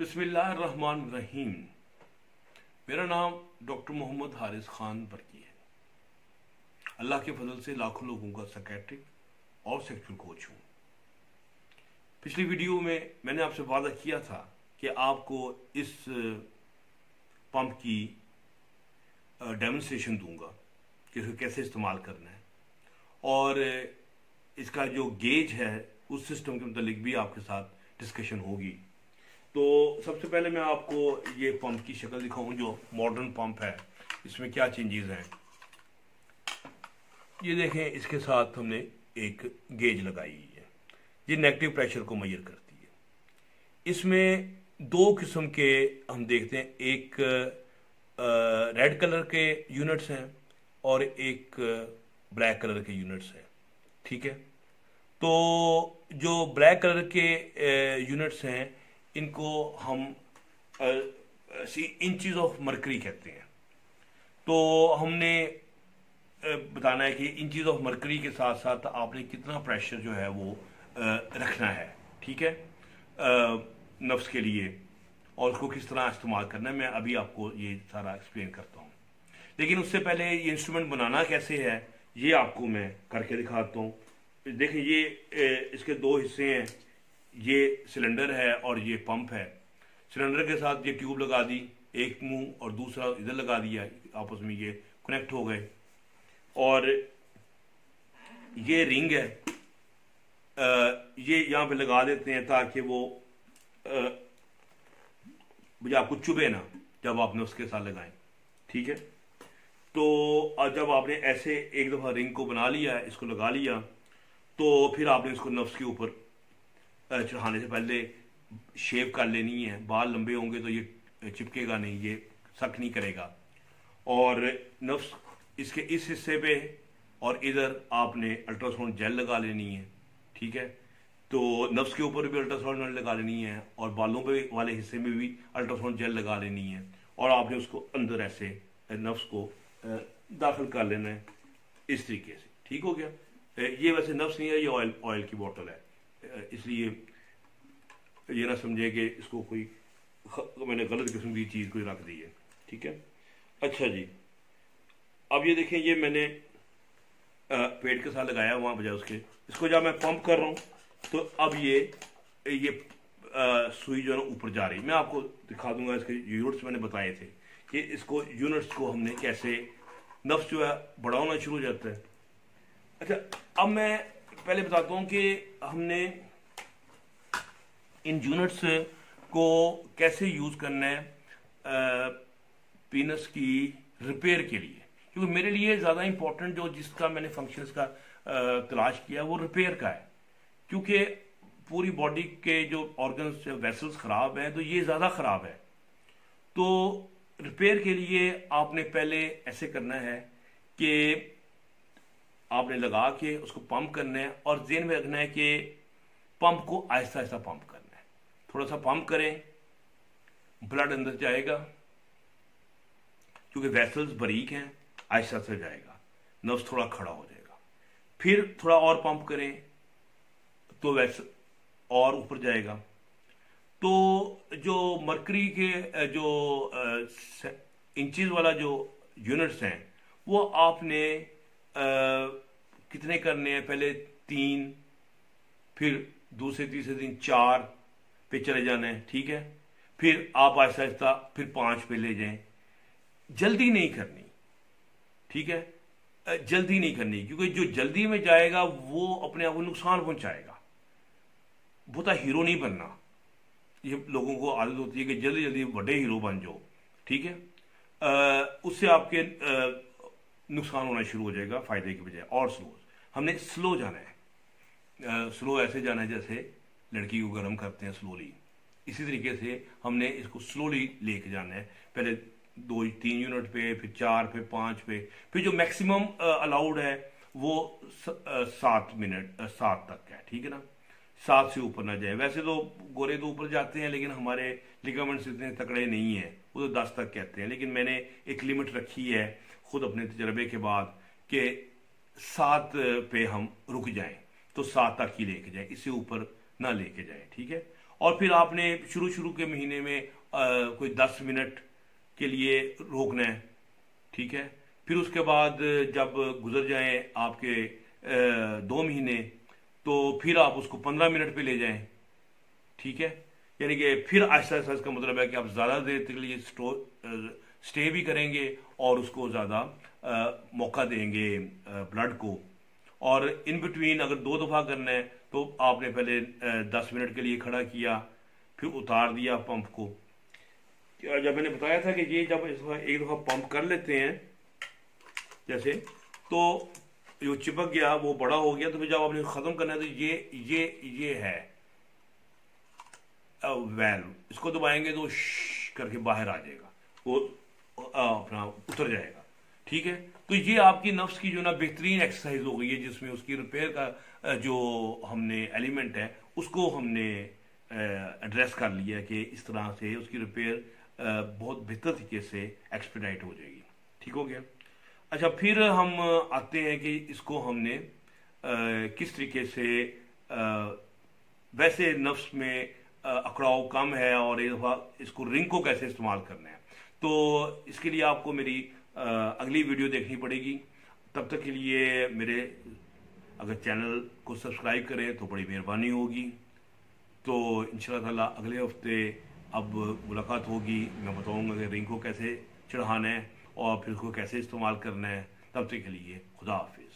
بسم اللہ الرحمن الرحیم۔ میرا نام ڈاکٹر محمد حارث خان برکی ہے۔ اللہ کے فضل سے لاکھوں لوگوں کا سکیٹرک اور سیکچول کوچ ہوں۔ پچھلی ویڈیو میں میں نے آپ سے وعدہ کیا تھا کہ آپ کو اس پمپ کی ڈیمونسٹریشن دوں گا کہ اس کو کیسے استعمال کرنا ہے۔ اور اس کا جو گیج ہے، اس سسٹم کے متعلق بھی آپ کے ساتھ ڈسکشن ہوگی۔ تو سب سے پہلے میں آپ کو یہ پمپ کی شکل دکھاؤں جو ماڈرن پمپ ہے، اس میں کیا چینجز ہیں؟ یہ دیکھیں، اس کے ساتھ ہم نے ایک گیج لگائی ہے، یہ نیگٹیو پریشر کو میئر کرتی ہے۔ اس میں دو قسم کے ہم دیکھتے ہیں، ایک ریڈ کلر کے یونٹس ہیں اور ایک بلیک کلر کے یونٹس ہیں۔ ٹھیک ہے؟ تو جو بلیک کلر کے یونٹس ہیں ان کو ہم انچیز آف مرکری کہتے ہیں۔ تو ہم نے بتانا ہے کہ انچیز آف مرکری کے ساتھ ساتھ آپ نے کتنا پریشر جو ہے وہ رکھنا ہے، ٹھیک ہے؟ نفس کے لیے۔ اور اس کو کس طرح استعمال کرنا ہے، میں ابھی آپ کو یہ سارا ایکسپلین کرتا ہوں۔ لیکن اس سے پہلے یہ انسٹرومنٹ بنانا کیسے ہے، یہ آپ کو میں کر کے دکھاتا ہوں۔ دیکھیں، یہ اس کے دو حصے ہیں۔ یہ سلنڈر ہے اور یہ پمپ ہے۔ سلنڈر کے ساتھ یہ ٹیوب لگا دی، ایک منہ اور دوسرا ادھر لگا دیا، آپس میں یہ کنیکٹ ہو گئے۔ اور یہ رنگ ہے۔ یہ یہاں پہ لگا دیتے ہیں تاکہ وہ آپ کو چبے نا جب آپ نے اس کے ساتھ لگائیں۔ ٹھیک ہے؟ تو جب آپ نے ایسے ایک دفعہ رنگ کو بنا لیا، اس کو لگا لیا، تو پھر آپ نے اس کو نفس کے اوپر چڑھانے سے پہلے شیپ کر لینی ہے بال لمبے ہوں گے تو یہ چپکے گا نہیں یہ سک نہیں کرے گا اور نفس اس کے اس حصے پہ اور ادھر آپ نے الٹرا ساؤنڈ جیل لگا لینی ہے ٹھیک ہے تو نفس کے اوپر بھی الٹرا ساؤنڈ لگا لینی ہے اور بالوں پہ والے حصے میں بھی الٹرا ساؤنڈ جیل لگا لینی ہے اور آپ نے اس کو اندر ایسے نفس کو داخل کر لینا ہے اس طریقے سے ٹھیک ہو گیا یہ ویسے نفس نہیں ہے یہ آئل آئل کی بوٹل ہے اس لیے یہ نہ سمجھے کہ اس کو کوئی میں نے غلط قسم کی چیز کوئی رکھ دی ہے، ٹھیک ہے؟ اچھا جی۔ اب یہ دیکھیں، یہ میں نے پیٹ کے ساتھ لگایا وہاں بجائے اس کے۔ اس کو جب میں پمپ کر رہا ہوں، تو اب یہ یہ سوئی جو ہے نا، اوپر جا رہی میں آپ کو دکھا دوں گا اس کے یونٹس میں نے بتائے تھے کہ اس کو، یونٹس کو ہم نے کیسے نفس جو ہے بڑا ہونا شروع ہو جاتا ہے۔ اچھا اب میں پہلے بتاتا ہوں کہ ہم نے ان یونٹس کو کیسے یوز کرنا ہے پینس کی ریپیئر کے لیے۔ کیونکہ میرے لیے زیادہ امپورٹنٹ جو جس کا میں نے فنکشنز کا تلاش کیا وہ ریپیئر کا ہے۔ کیونکہ پوری باڈی کے جو آرگنز ویسلز خراب ہیں تو یہ زیادہ خراب ہے۔ تو ریپیئر کے لیے آپ نے پہلے ایسے کرنا ہے کہ آپ نے لگا کے اس کو پمپ کرنا ہے اور ذہن میں رکھنا ہے کہ پمپ کو آہستہ آہستہ پمپ کرنا ہے۔ تھوڑا سا پمپ کریں بلڈ اندر جائے گا، کیونکہ ویسلز بریک ہیں، آہستہ سے جائے گا۔ نفس تھوڑا کھڑا ہو جائے گا۔ پھر تھوڑا اور پمپ کریں، تو ویسل اور اوپر جائے گا۔ تو جو مرکری کے، جو انچیز والا جو یونٹس ہیں، وہ آپ نے کتنے کرنے ہیں؟ پہلے تین، پھر دوسرے، تیسرے دن چار پہ چلے جانا ہے ٹھیک ہے؟ پھر آپ آہستہ آہستہ پھر پانچ پہ لے جائیں۔ جلدی نہیں کرنی، ٹھیک ہے؟ جلدی نہیں کرنی، کیونکہ جو جلدی میں جائے گا، وہ اپنے آپ کو نقصان پہنچائے گا۔ بہت ہیرو نہیں بننا۔ یہ لوگوں کو عادت ہوتی ہے کہ جلدی جلدی بڑے ہیرو بن جاؤ، ٹھیک ہے؟ اس سے آپ کے نقصان ہونا شروع ہو جائے گا فائدے کی بجائے، اور سلو ہم نے سلو جانا ہے۔ سلو ایسے جانا ہے جیسے لڑکی کو گرم کرتے ہیں سلولی اسی طریقے سے ہم نے اس کو سلولی لے کے جانا ہے۔ پہلے دو، تین یونٹ پہ، پھر چار پہ پانچ پہ۔ پھر جو میکسیمم الاؤڈ ہے وہ سات منٹ سات تک ہے، ٹھیک ہے نا؟ سات سے اوپر نہ جائے ویسے تو گورے تو اوپر جاتے ہیں، لیکن ہمارے لیگامنٹس اتنے تکڑے نہیں ہیں۔ وہ تو دس تک کہتے ہیں، لیکن میں نے ایک لمٹ رکھی ہے خود اپنے تجربے کے بعد کہ سات پہ ہم رک جائیں۔ تو سات تک ہی لے کے جائیں، اس سے اوپر نہ لے کے جائیں، ٹھیک ہے؟ اور پھر آپ نے شروع شروع کے مہینے میں کوئی دس منٹ کے لیے روکنا ہے، ٹھیک ہے؟ پھر اس کے بعد جب گزر جائیں آپ کے دو مہینے تو پھر آپ اس کو پندرہ منٹ پہ لے جائیں۔ ٹھیک ہے؟ یعنی کہ پھر آہستہ آہستہ اس کا مطلب ہے کہ آپ زیادہ دیر کے لیے سٹے بھی کریں گے اور اس کو زیادہ موقع دیں گے بلڈ کو۔ اور ان بٹوین اگر دو دفعہ کرنا ہے تو آپ نے پہلے دس منٹ کے لیے کھڑا کیا، پھر اتار دیا پمپ کو۔ جب میں نے بتایا تھا کہ یہ جب ایک دفعہ پمپ کر لیتے ہیں، جیسے، تو جو چپک گیا، وہ بڑا ہو گیا، تو پھر جب آپ نے ختم کرنا ہے تو یہ یہ یہ ہے۔ ویل، اس کو دبائیں گے تو کر کے باہر آ جائے گا۔ وہ اپنا اتر جائے گا۔ ٹھیک ہے؟ تو یہ آپ کی نفس کی جو نا بہترین ایکسرسائز ہو گئی ہے، جس میں اس کی ریپیئر کا جو ہم نے ایلیمنٹ ہے، اس کو ہم نے ایڈریس کر لیا کہ اس طرح سے اس کی ریپیئر بہت بہتر طریقے سے ایکسپیڈائٹ ہو جائے گی۔ ٹھیک ہو گیا؟ اچھا پھر ہم آتے ہیں کہ اس کو ہم نے کس طریقے سے ویسے نفس میں اکڑاؤ کم ہے اور اس کو رنگ کو کیسے استعمال کرنا ہے؟ تو اس کے لیے آپ کو میری اگلی ویڈیو دیکھنی پڑے گی۔ تب تک کے لیے میرے، اگر چینل کو سبسکرائب کریں تو بڑی مہربانی ہوگی۔ تو انشاءاللہ تعالی اگلے ہفتے اب ملاقات ہوگی۔ میں بتاؤں گا کہ رنگ کو کیسے چڑھانا ہے۔ اور پھر اس کو کیسے استعمال کرنا ہے تب تک کے لیے خدا حافظ۔